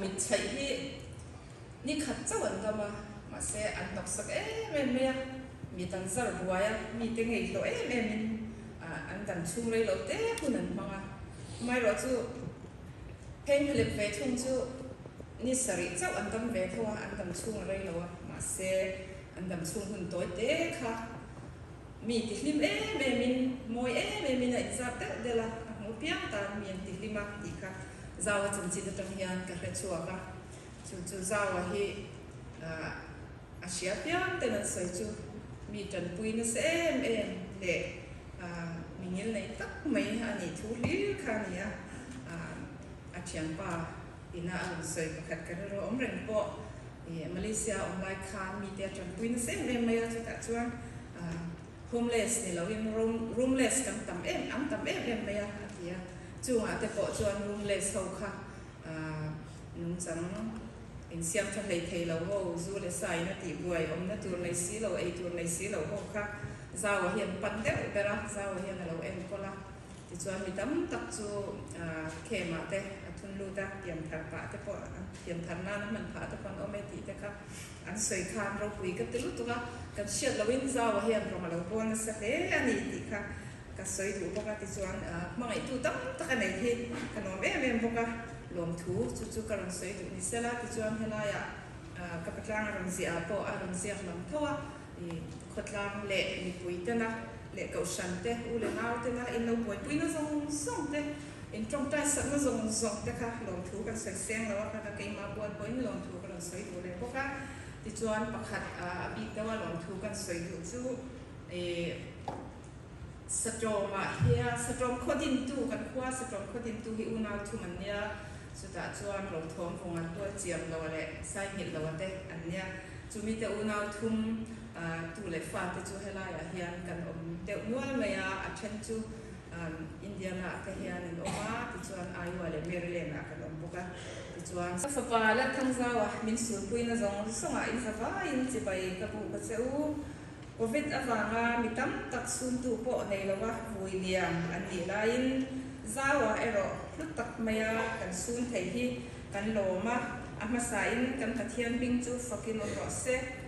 มิดใช้ที่นี่ขัดเจ้าอันดมามาเสอันตกสักเอ๊ะแม่แม่มีตันซาร์บัวมีเต็งอีกตัวเอ๊ะแม่มินอันดันชุ่มเลยเราเต้คุณนั่นมังอ่ะไม่รู้จู่เพลงเพลงเวทุ่งจู่นี่สริเจ้าอันดันเวทัวอันดันชุ่มเลยเรามาเสอันดันชุ่มหุ่นตัวเต้ค่ะมีติลิมเอ๊ะแม่มินมวยเอ๊ะแม่มินอิจับเต้เดล่ะงบยังตานมีอันติลิมาอีกค่ะ zawa chun chi da hian ka hre chua ka chu chu zawa hi, a sia pian te nan sai chu mi tan pui na se em em le mi ngil nei tak mai ani thu li kha ni a a chiang pa ina an sai ka khat ka ro om ren po e malaysia lai khan mi te tan pui na se em mai a chu ta chuan homeless ni lo in room roomless kam tam em, am tam em em mai a chung à te po chuan room le so kha à nung chang in siam tha lei thei lo ho zu le sai na ti buai om na tur lấy si lo ei tur lấy si lo ho kha zawa hian pan giao bera zawa hian lo em ko la ti chuan mi tam tak chu à ke ma te a thun lu ta tiam thar pa te po tiam thar na na man pha te pan ome ti te kha an soi khan ro pui ka tilu tu ka kan siat lo in zawa hian ro ma lo bon sa te ani ti kha ka soi thu boka ti chuan mangai tu tam taka nei hi kanom em em boka lom thu chu chu ka ron soi thu ni sela ti chuan hela ya ka patlang ron zia po a ron zia lam thowa i khotlang le ni pui te na le kau shan te u le nau te na in lo pui pui na zong zong te in trong tai sa nó zong zong te ka lom thu ka sợi seng lo ka ka kai ma po po in lom thu ka ron soi thu le boka ti chuan pakhat a bi te wa lom thu kan soi thu chu e สตรอมอะเฮียสตรอมข้อดินตู้กันคว้าสตรอมข้อดินตู้ฮิอุนาทุมันเนี่ยสุดาชวนเราท้องคงอันตัวเจียมเราแหละใส่เห็ดเราแต่อันเนี้ยจูมีแต่อุนาทุมอ่าตูเลยฟ้าแต่จูให้ลายเฮียนกันอมแต่นัวเลยอะอันเช่นจูอินเดียนะแต่เฮียนออมาที่ชวนอายุอะไรเมริเลนอะกันอมบุกะที่ชวนสปาและทั้งสาวมินสูนปุยนะจงส่งอินสปาอินจะไปกับบุกเจ้า covid avanga mitam tak sun tu po nei lawa vui liam an ni lain zawa ero hlut tak maya kan sun thei hi kan loma ama sain kan pathian ping chu fakin ro se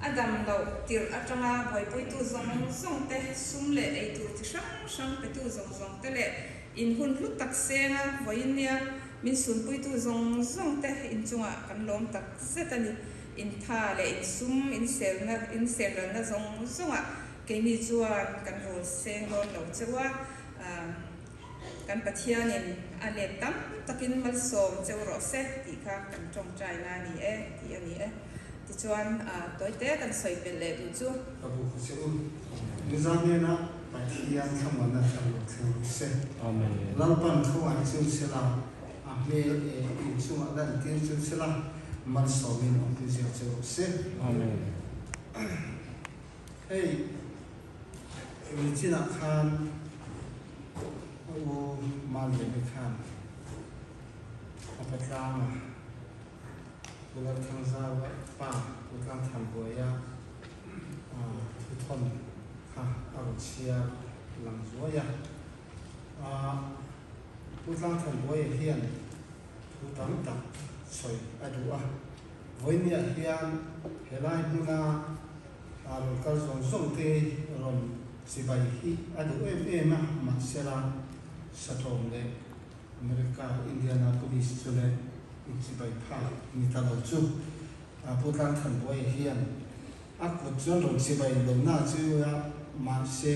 adam lo tir atanga boy poi tu zong zong te sum le ei tu ti sang sang pe tu zong zong te le in hun hlut tak se nga voin nia min sun pui tu zong zong te in chunga kan lom tak se zetani in tha le in sum in sel na in sel na zong zonga ke mi chuan kan ro seng ron lo chewa kan pathian in a le tam takin mal som cheu ro se. Ti kha kan tong trai na ni e ti ani e. Ti chuan a toy te kan soi pe le du chu. Abu cheu ni zame na pathian khamon na tham lo cheu se. Amen. Lam pan thu an cheu se la. A me e in chu a dan tin chu se la man so min on tu sia che se amen. Hey mi chi na khan o man le mi khan. A pa ma bu la thang za wa pa bu kang tham bo ya a tu thon ha a ro chia lang zo ya a bu kang tham bo ya hian tu tam tak soi adu a voinia hian helai huna al kal zong zong te rom sibai hi adu em em a ma sela satom le america indiana police chule in sibai pha, ni ta lo chu, a putan than boi hian a ko zon rom sibai lo na chu ya ma se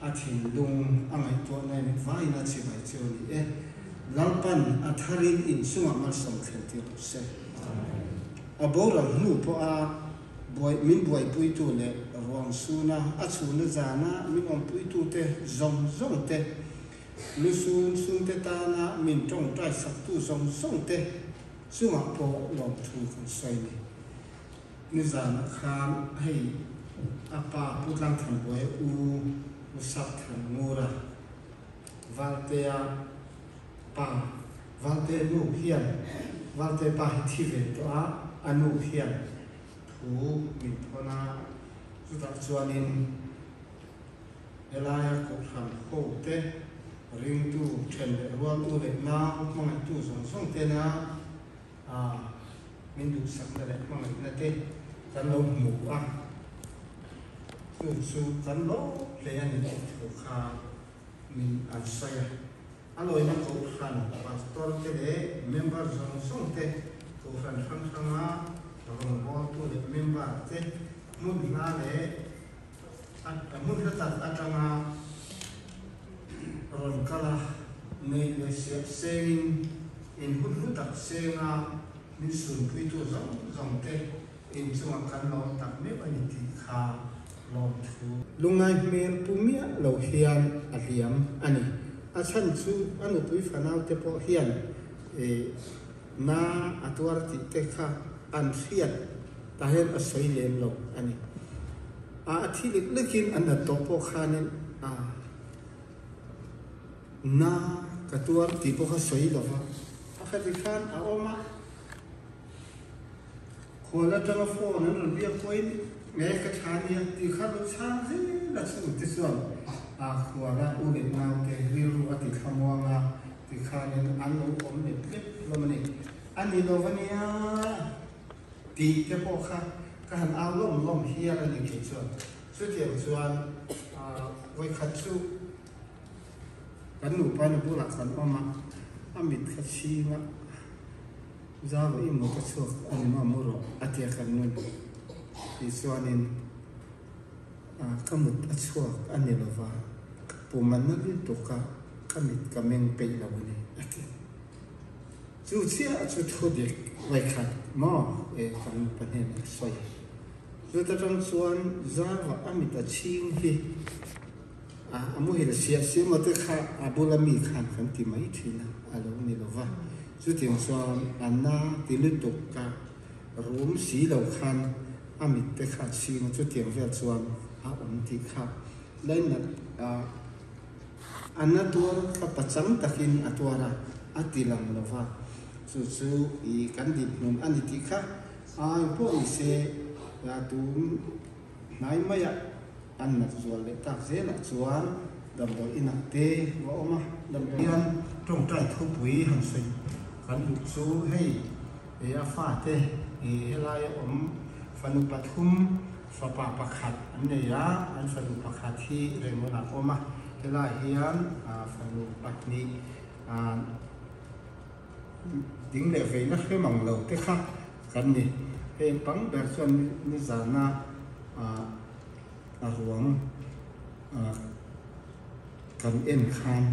a thin lung mai to nei vai na sibai chu ni e lalpan atharin in sunga mal som thel ti se abora hnu po a boy min boy pui tu ne rong suna, a chuna zana, min om pui tu te, zong zong te. Lu sun sun te ta na min tong trai sak tu zong zong te. Sunga po lom thu kan sai ni. Ni zana kham, hei apa putlang tham boy u usak tham ngura. Valtea pa valte nu hian valte pa hi thi ve to a anu hian thu mi thona chu ta chuanin elaya ko kham ko te ring tu chen le ruam tu ve na mong tu song song te na, a min du sắc le đấy mà mình là thế lo mu a chu chu tan lo le ani thu kha min al saya alo ina ko khan pastor te member zong song te ko rong bo tu le member te mun na le a mun la tat atanga ron kala nei le se in hun hu tak senga min sun pui tu zong zong te in kan lo tak me ani lo lungai mel pumia lo hian a liam ani a chan chu anu pui fanau te po hian e na atuar ti te kha an hian ta hen a sei lem lo, ani. A athi lik likin an to po khanen, a, na katuar ti po kha sei lo va a khati khan, a oma. Khola tanga phone an bia koin ngai ka thani ti kha lo chang zi la chu ti suam a ra u le nau te ri ru thì khamwa nga ti khanin ổn lo om mà này anh đi đâu vậy nha thì cái bộ khác cái hàng áo lông lông hia la ni chuyện chuan chu tiang chuan a voi khat chu kan nu pa na bu la khan oma amit kha chi nga zawa i mo ka chuak ani ma muro atia kan thì ti chuanin a kamut a chuak ani lova puman na li tuka kamit kameng pe lawani ati chu chia chu thodi wai khat mo e kan panen soi chu ta tang chuan zawa amit a ching hi a amu hi sia sia ma te kha abulami khan kan ti mai thina alo ni lova chu tiang chuan anna ti lu tuk ka rum si lo khan amit te kha si ma chu tiang vel chuan a om ti kha lai na a anna tur ka pachang takin atwara atilam lova. Chu chu i kan dit nun ani ti kha. Ai, po, i se la tu, nai maya an na zual le tak ze la chuan dam do ina te wa oma dam do yan trong trai thu pui han sei kan lu chu hei e a fa te e, e lai om. Fanu pathum, fa pa pakhat an ne ya an fanu pakhat hi remona oma helai hian a fanu patni a ding le ve na khe mang lo te kha kan ni he pang ber chuan ni zana a a ruang a kan en khan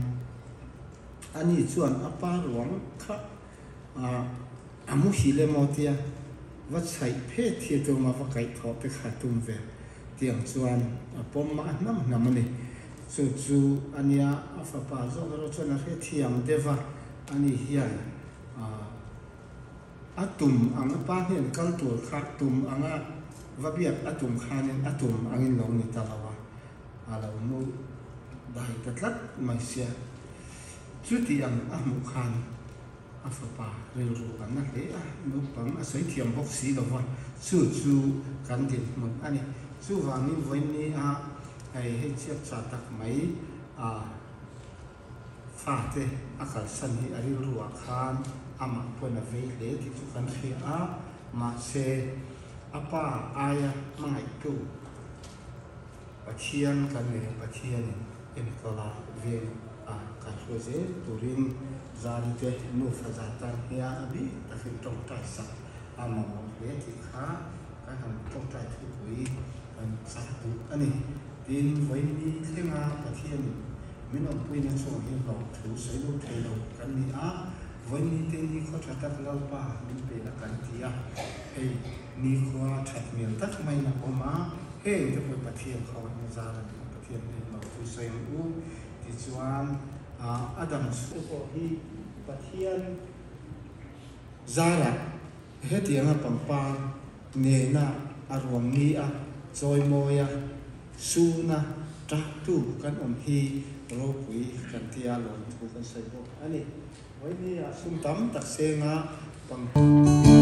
ani chuan apa ruang kha a amu hi le mo tia. Va chai phe thia tu ma va kai tho pe kha tum ve tiang chuan a pom ma nam nam ni chu chu ania a fa pa zo ro chu na he thiam deva ani hian a ah, atum ang pa hian kal tur kha tum anga vabiak atum khanin atum angin lo ni talawa. Ala mu dai tatlat mai sia chu ti ang amu khan, afapa re ru kan na le ah, a nu pam a sai thiam bok si lo wa. Chu chu kan din mo ani. Chu wangi voin ni a ah, ngày hay chiếc cha tak mai à phá te à cả sân hi ari khan à mà quên là ve để thì chu kan khi a ma ai apa mà ngày tu pathian kan le pathian en kola ve a ka roze turin zari te nu fa za ta ya đi ta fin tong ta sa ama mo le ti kha ka han tong ta thu pui an anh tu anh tin voi ni thenga pathian min on pui năng chu hi lo thu sai lo thei lo kan ni a với ni te ni kho tha tak lao pa min pe la kan ti a ei ni khwa that miel tak mai na ko ma he te pui pathian kho ni za la thiên ni lo thu sai u ti chuan a adam su ko hi pathian zara he tianga pangpa ne na arwang ni a choi moya su na tra tu kan om hi ro pui kan tia lon thu kan sai bo ani oi ni a sum tam tak se nga pang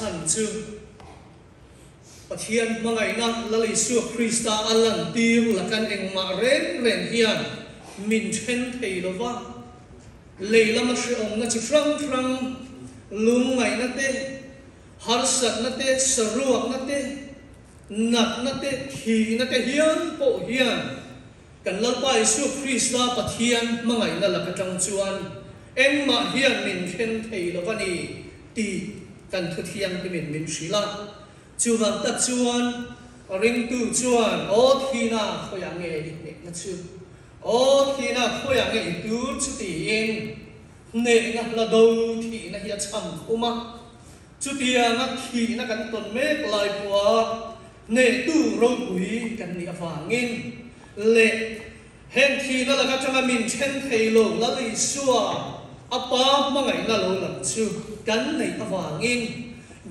khẩn trương và thiên mà ngày nặng là lý sư Christa ăn lần tiêu là căn anh mà rèn rèn hiền. Mình trên thầy đó vâng. Lấy là mà sự ông nó chỉ phăng phăng lung ngày nó tê har sat nó tê sờ ruột nó thế, nát nó thế, thì nó thế hiền bộ hiền. Căn lớp bài sư Christa và thiên mà ngày là là cái trang chuan em mà hiền mình trên thầy đó vâng thì cần thực hiện cái mình mình sĩ lắm chú ngập tập chuan ring tu chuồn, ô thì na khôi ăn nghề định nè nó chú. Ô thì na khôi ăn nghề tu chú thì yên. Nè ngập là đầu thì na hiệt chầm ôm mắc, chú thì ngập thì na gắn tuần mét lại của nè tu râu quý gắn nè vàng in lệ hèn thì nó là các cho mình chen thầy lộ là lý xua. Apa mà ngày na lâu lắm chú cần này ta vàng in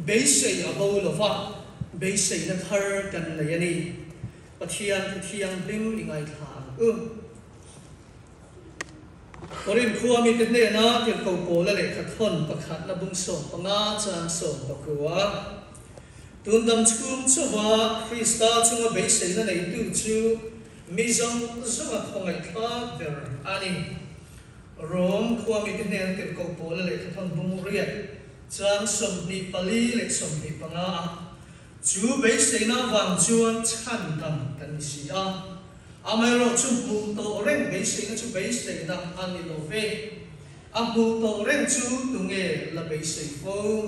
bế sĩ ở bầu là vợ bế sĩ là thơ cần này anh và thiêng thiêng linh là ngài tháng ư có đến khua mi tên này nó thì cầu cổ là lệ khát hồn và khát là bung sổ, và ngã chan sổ, và cửa. Tuân tâm chung cho và ta chung và bế sĩ là này tu chu mi dòng cho và không ngày tháng về anh rong khuwa mi te ne ke ko ko la le thon bung riat chang som ni pali le som ni panga. Chú bế sĩ na vàng chuan chan đầm sĩ a. À mày rồi chú bù rèn bế na chú bế sĩ na anh đi lô về rèn Chu tu nghe là bế sĩ phô.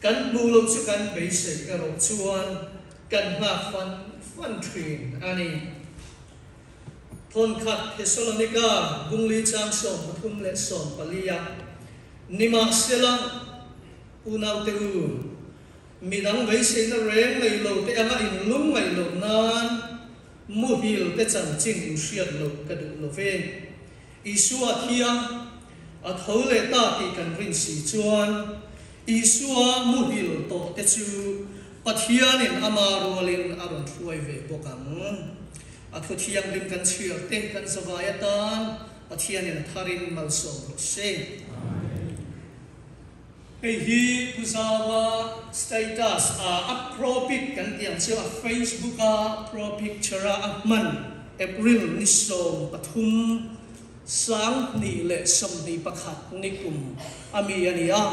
Cần bù lô chú cần bế sĩ cái rồi chuan cần ngạc phân thuyền anh thôn khát Thessalonica bung li thung som thum và lý palia nima sela unau te u mi dang vei se na reng nei lo te anga in lung ngày lo nan. Mu hil te chan ching in shiat lo ka du lo ven isua thia, a thấu lệ ta ti cần rin si chuan. Isua mu hil to te chu. Pathian in ama rolin aron về ve bokam a thu thiang lim kan chiak te kan zawaya tan pathian in tharin mal som ro se hei hi kuzawa status a apropik kan tiang siya a facebook a propik chara a man april ni som pathum sang ni le som ni pakhat ni kum ami ani a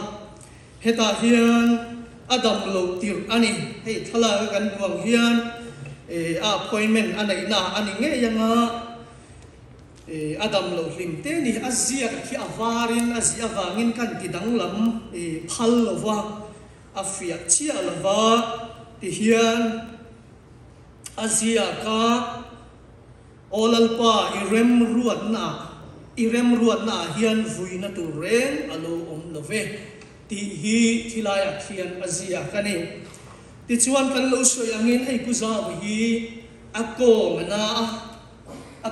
heta hian adam lo tir ani hei thala kan buang hian e appointment anai na ani nge yanga adam lo hlim te ni azia khi avarin azia wangin kan ti dang lam e phal lova afia chia lova ti hian azia ka olalpa irem ruat na irem ruat na hian vuina tu ren alo om love ti hi thilaya khian azia kani ti chuan kan lo so yangin hei ku za puza hi. A ko na a.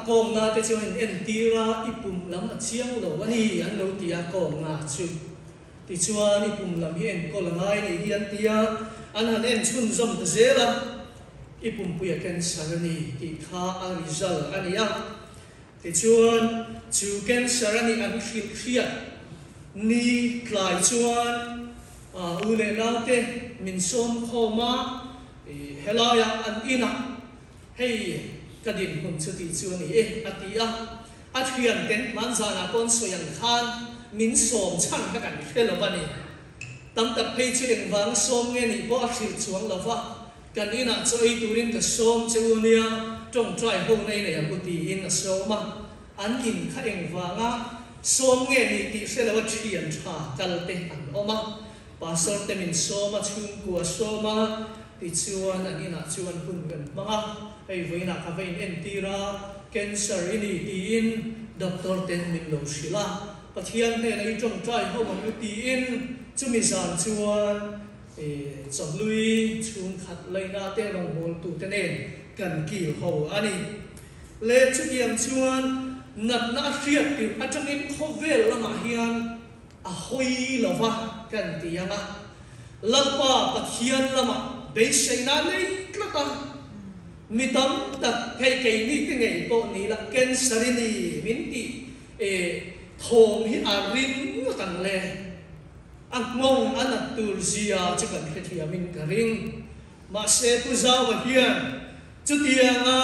Ko na te chuan en tira ipum lam a chiang lo ani an lo ti a ko na chu. Ti chuan ipum lam hi en ko langai ni hian tia an han en chun zom ta zela ipum pu ya ken sarani ti kha a result ani a ti chuan chu ken sarani an khil khia ni klai chuan a ule na te min som khoma helaya an ina hei cái điểm hùng chu ti chu ni e atia a thian ten man za na kon so yang khan. Min som chan ka kan khelo ba ni tam tak phei chu eng wang som nge ni bo a thil chuang lo wa kan ina choi turin ka som chu nia trong trai ho nei này cũng ti in a so ma an in kha eng wanga som nge ni ti se lo thian tha kal te an oma pastor te min so ma chung ku so ma ti chuan an ina chuan hun gan manga ei veina ka vein en tira, cancer ini in doctor ten min lo shila. Pathian te nei trong trai ho ma ti in chumi san chuan e chom lui, chung khat leina te, rong hol tu te nen kan ki ho ani. Le chu yam chuan nat na riat ti atangin khovel lama hian, a hoi lova kan tianga lalpa pathian lama be seina nei tlata mitam tak kai kai ni ti ngei to ni la ken sarini min ti e thom hi a rin tan le ang ngong anak tur zia chikan khethia min karing mà sẽ tu za wa hian chu tianga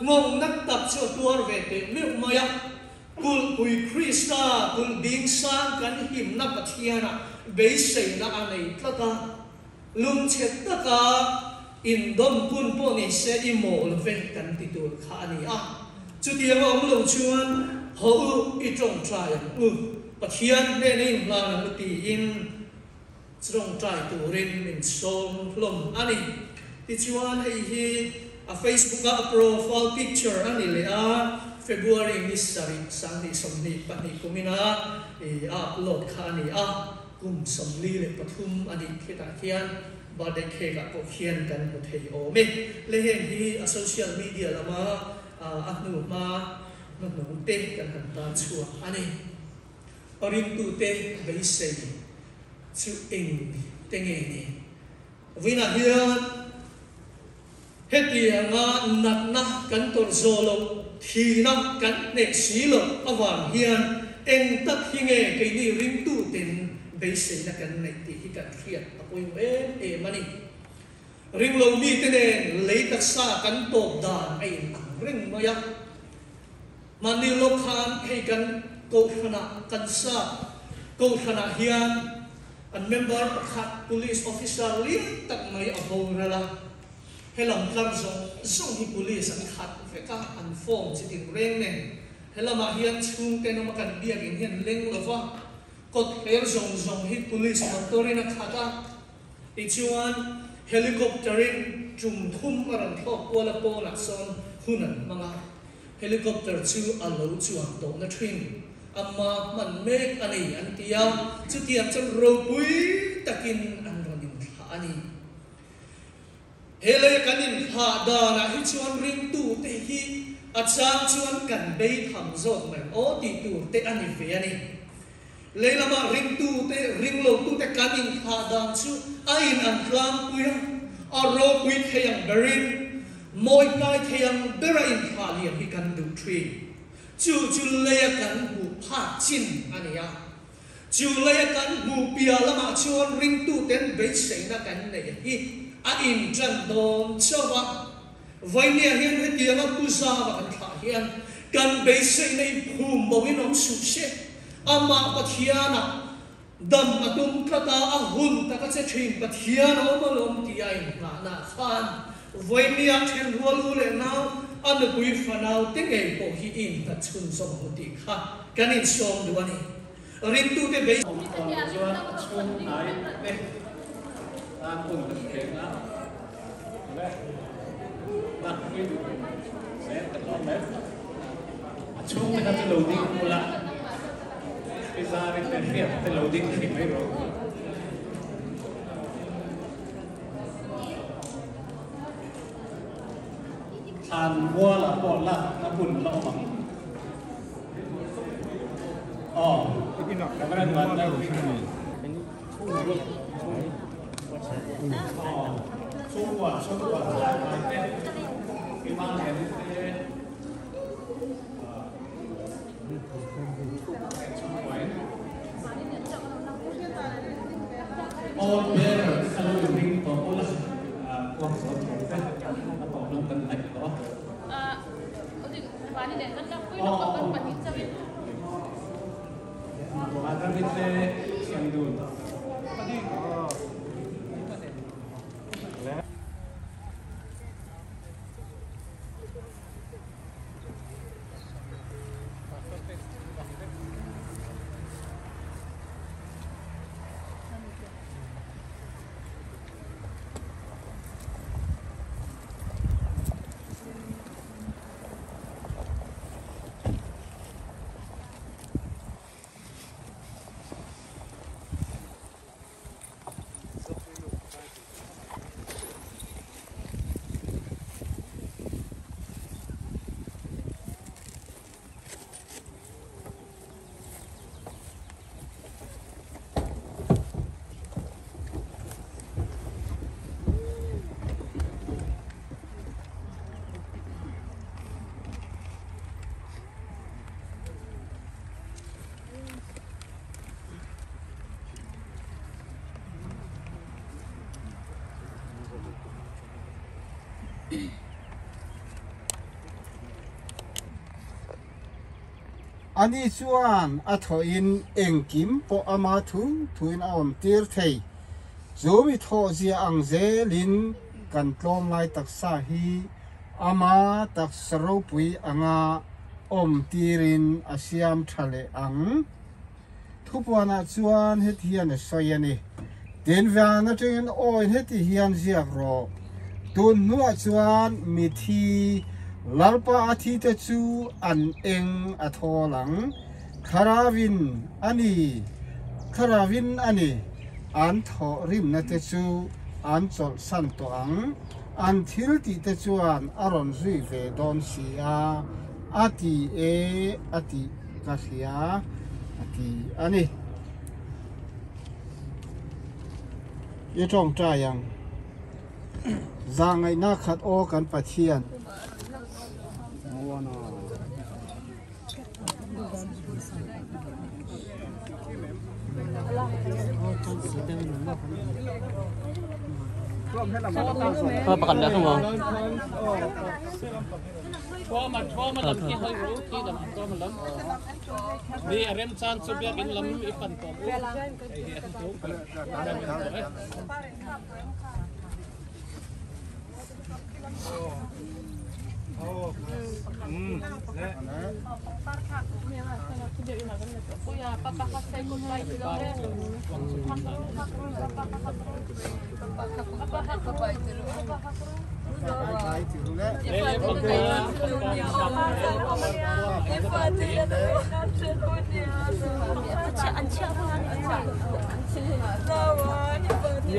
ngong nak tak chu tuar ve te mi maya kul pui krista kul ding san kan him na à be sei na cả lùng chết tất cả in dom pun po ni se i mo lo ve kan ti tur kha ni a chu tianga ông lo chuan ho i trong trai u pathian ne nei là một ti in trong trai tu rin min som lom ani ti chuan hei hi a facebook a profile picture anh ấy là february ni sari sang ni som ni pa ni kumina e a lot cùng sầm ly lệ bật thum anh đi khi ta khian và để khi cả cuộc khian cần một thầy ố mê lê hẹn hi social media là mà à nụ mà nó nụ tê cần hẳn ta chùa anh ấy ở rin tu tê với xây chữ in tê nghe nghe vì là hiền hết thì ngã nặt nát cắn tổn dồ lộc thì nó cắn nệ xí lộc ở vàng hiền em tắc hi nghề cái đi rin tu tên be se na kan ne ti hi kan khiat apoi em e mani ring lo mi te ne le tak sa kan to dan ai ring ma ya mani lo khan he kan ko khana kan sa ko khana hian an member pakhat police officer li tak mai abong rala helam tlam zong zong hi police an khat ve ka an form chi tin reng ne helama hian chung te no makan biak in hian leng lova kot her zong zong hi police motorin a khata i chuan helicopterin chum thum aran thok wala po na son hunan manga helicopter chu alo chuang to na thin amma man mek ani an tia chu tia chan ro pui takin an ronin tha ani hele kanin ha da na hi chuan ring tu te hi achang chuan kan bei tham zot mai o ti tu te ani ve ani leilama ring tu te ring lo tu te kanin pha da chu in an tlam puya a ro pui theyang berin moi kai theyang bera in pha lian hi kan du tri chu chu leya kan bu pha chin ania chu leya kan bu pia lama chuan ring tu ten be sei na kan nei hi. A in tran don chawa vai nia hian he tia ma tu sa ba kan tha hian kan be sei nei phum bo in om su se ama pathiana dam atum kata a hun ta ka che thim pathiana om lom ti ai na na khan vai nia then rualu le nau an pui fanau te ngai po hi in ta chun som ho ti kha. Kan in som du ani. Rin tu te be chung ai te an kun ta ke na le na ki du se ta lo me chung ta te lo ding pula ki za ri te ri te lo ding ki mai ro than bua la bo la na bun lo mang oh Kamera tuan dah Semua, semua. Gimana ya? Oh, trámites ani chuan a tho in engkim po ama thu thuin a om tir thei. Zomi tho zia ang zelin, kan tlom lai taksa hi, ama tak sro pui anga om tirin asiam thale ang. Thupuana chuan het hian soyani den vang na tingin o het hian zia ro. ตุนนัวชวนมีทีลลปาอาทีตย์จูอันเองอทอหลังคาราวินอันนี้คาราวินอันนี้อันทอริมนัตจูอันจอลสันตวังอันทิลติตจวนอรอนซุยเวดอนเสียอาติเออาติกาเสียอาติอันนี้ยี่จงจายัง จางไงหน้าขัดโอกันปะเทียนเพื่อประกันเนื้อสมองชอมาชอมาลำที่ให้รู้ที่ลำชอมาลำนี่เริ่มชันสุดยอดเป็นลำอีกปันตัวเฮ้ chan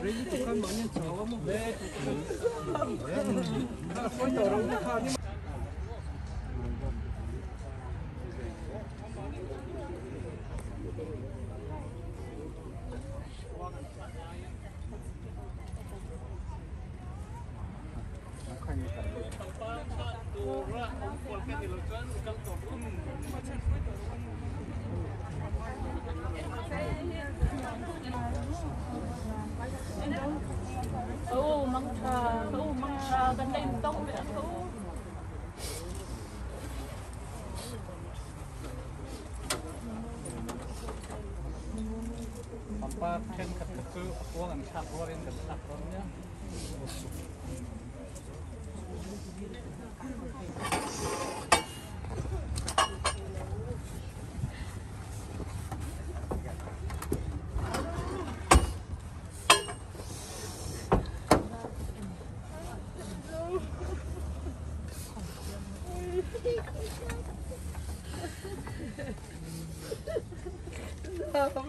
Ready to come on your job. Kaumang siya. Ganda yung tong. Kaumang. Pampar ken keteku aku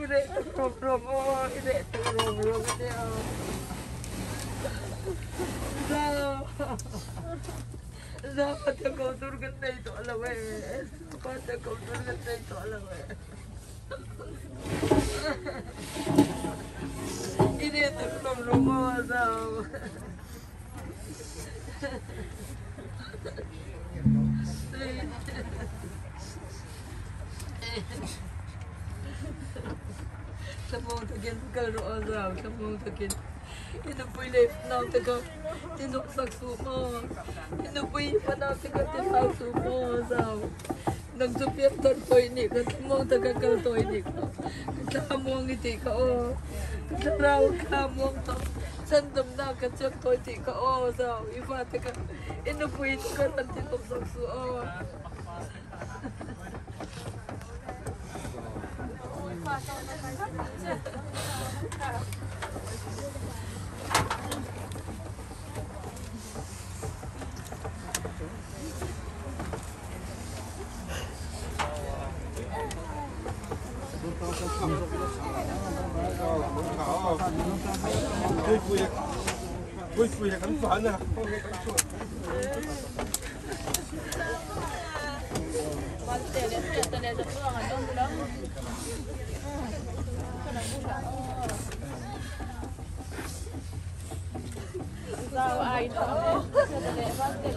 ang sak warin ke sak niya. Dapat ako turgat na ito alaway. Dapat ako turgat na ito alaway. Ini ito kung lumawasaw. Sa mong tagin kaluasaw, sa mong tagin. Ito po'y life na taga tinuksak sumo. Ito po'y panang taga tinuksak sumo. Saw. Nagsupirtan ko ini. Kasi mo taga kalto ini ko. Kasi mo ang iti ka o. Kasi raw ka mo ang to. Sandam na kasi to iti ka o. Saw. Iba taga. Ito po'y taga tinuksak sumo. Vui vui Vui vui là cắn phản à Bante, let's get the letter. Ang andong lang. Sao ai đó? Để vâng để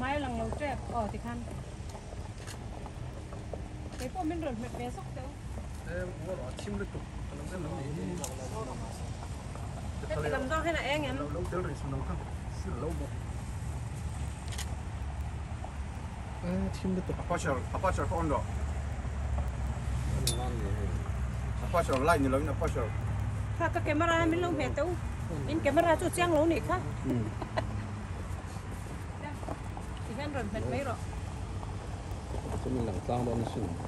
mai lần lâu trẹp ở thì khăn. Cái cô mình rồi mệt bé sốc đâu. Em cũng có chim được cục nó sẽ lớn đi cái làm do hay là em? Em lâu lâu rồi xong lâu không xin lâu một chim được cục apache apache con đó apache lại như lớn apache khác cái camera mình lâu mệt tao, in camera chụp trang lâu này khác thì khăn rồi mệt mấy rồi Cho